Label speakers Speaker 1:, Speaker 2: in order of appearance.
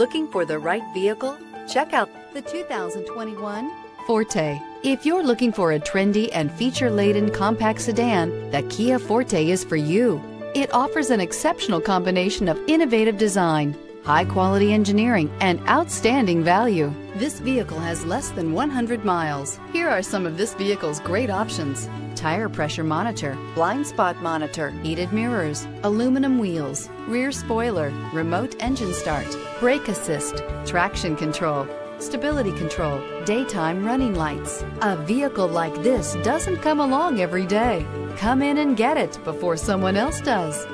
Speaker 1: Looking for the right vehicle? Check out the 2021 Forte. If you're looking for a trendy and feature-laden compact sedan, the Kia Forte is for you. It offers an exceptional combination of innovative design, high quality engineering, and outstanding value. This vehicle has less than 100 miles. Here are some of this vehicle's great options. Tire pressure monitor, blind spot monitor, heated mirrors, aluminum wheels, rear spoiler, remote engine start, brake assist, traction control, stability control, daytime running lights. A vehicle like this doesn't come along every day. Come in and get it before someone else does.